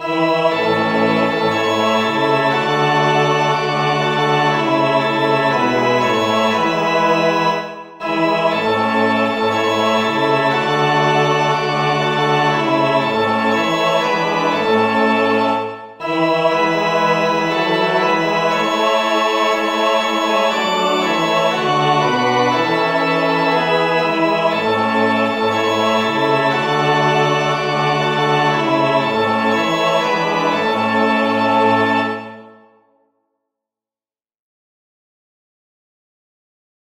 Oh.